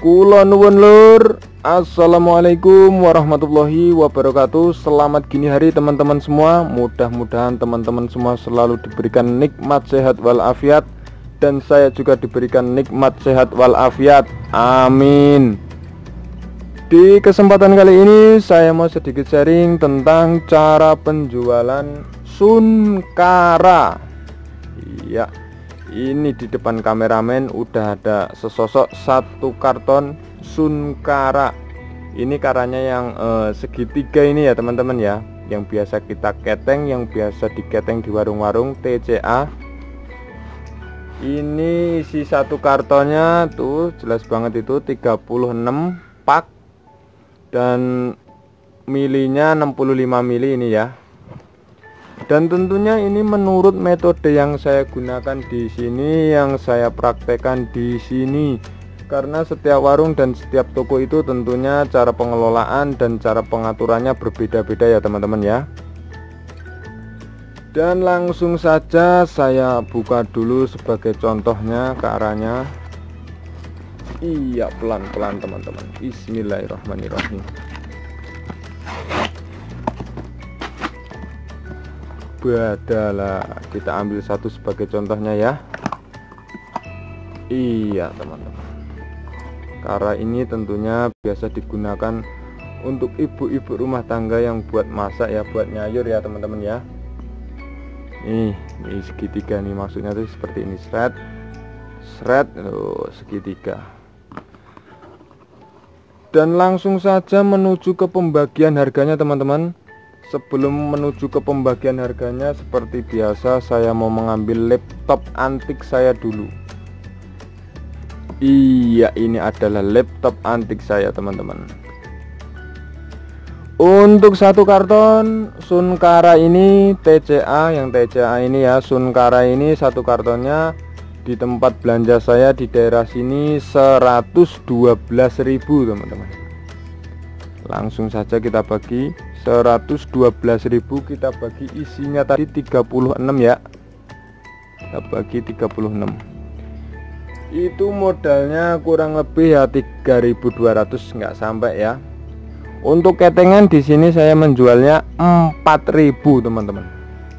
Kula nuwun lur. Assalamualaikum warahmatullahi wabarakatuh. Selamat gini hari teman-teman semua. Mudah-mudahan teman-teman semua selalu diberikan nikmat sehat walafiat dan saya juga diberikan nikmat sehat walafiat. Amin. Di kesempatan kali ini saya mau sedikit sharing tentang cara penjualan Sunkara. Iya ini di depan kameramen udah ada sesosok satu karton Sunkara. Ini karanya yang eh, segitiga ini ya teman-teman ya. Yang biasa kita keteng yang biasa diketeng di warung-warung TCA ini isi satu kartonnya tuh jelas banget itu 36 pak. Dan milinya 65 mili ini ya dan tentunya ini menurut metode yang saya gunakan di sini yang saya praktekkan di sini. Karena setiap warung dan setiap toko itu tentunya cara pengelolaan dan cara pengaturannya berbeda-beda ya teman-teman ya. Dan langsung saja saya buka dulu sebagai contohnya ke arahnya. Iya pelan-pelan teman-teman. Bismillahirrahmanirrahim adalah kita ambil satu sebagai contohnya ya. Iya teman-teman. Karena ini tentunya biasa digunakan untuk ibu-ibu rumah tangga yang buat masak ya buat nyayur ya teman-teman ya. Nih ini segitiga nih maksudnya tuh seperti ini. Shred shred oh, segitiga. Dan langsung saja menuju ke pembagian harganya teman-teman Sebelum menuju ke pembagian harganya seperti biasa saya mau mengambil laptop antik saya dulu. Iya ini adalah laptop antik saya teman-teman. Untuk satu karton Sunkara ini TCA yang TCA ini ya Sunkara ini satu kartonnya di tempat belanja saya di daerah sini 112.000 teman-teman. Langsung saja kita bagi 112.000 kita bagi isinya tadi 36 ya. Kita bagi 36 itu modalnya kurang lebih ya 3200 nggak sampai ya. Untuk ketengan di sini saya menjualnya 4000 teman-teman.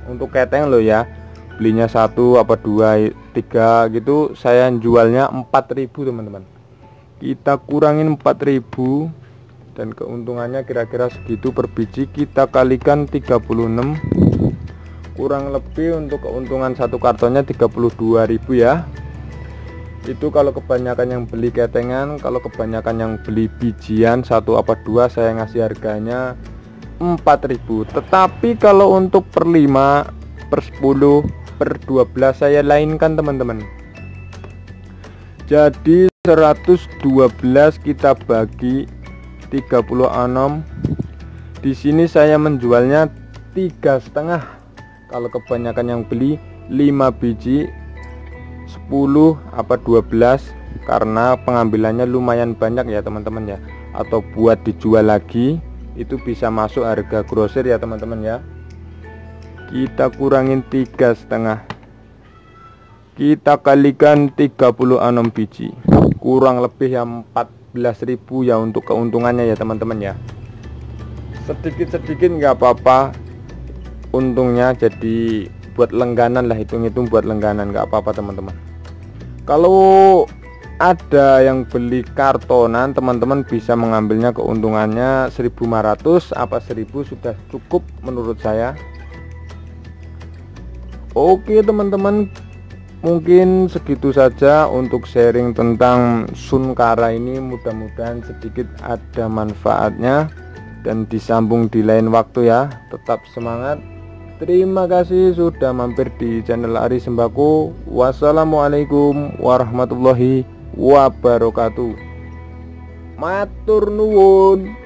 Untuk keteng loh ya belinya satu apa dua tiga gitu saya jualnya 4000 teman-teman. Kita kurangin 4000 dan keuntungannya kira-kira segitu per biji. Kita kalikan 36 kurang lebih untuk keuntungan satu kartonnya 32.000 ya. Itu kalau kebanyakan yang beli ketengan kalau kebanyakan yang beli bijian satu apa dua saya ngasih harganya 4000 tetapi kalau untuk per 5 per 10 per 12 saya lainkan teman-teman. Jadi 112 kita bagi 36 di sini saya menjualnya tiga setengah. Kalau kebanyakan yang beli 5 biji 10 apa 12 karena pengambilannya lumayan banyak ya teman-teman ya. Atau buat dijual lagi itu bisa masuk harga grosir ya teman-teman ya. Kita kurangin tiga setengah. Kita kalikan 36 biji. Kurang lebih yang 4 14.000 ya untuk keuntungannya ya teman-teman ya. Sedikit-sedikit nggak apa-apa untungnya jadi buat lengganan lah hitung-hitung buat lengganan nggak apa-apa teman-teman. Kalau ada yang beli kartonan teman-teman bisa mengambilnya keuntungannya 1500 apa 1000 sudah cukup menurut saya. Oke teman-teman mungkin segitu saja untuk sharing tentang Sunkara ini. Mudah-mudahan sedikit ada manfaatnya dan disambung di lain waktu ya. Tetap semangat. Terima kasih sudah mampir di channel Ari Sembako. Wassalamualaikum warahmatullahi wabarakatuh. Matur nuwun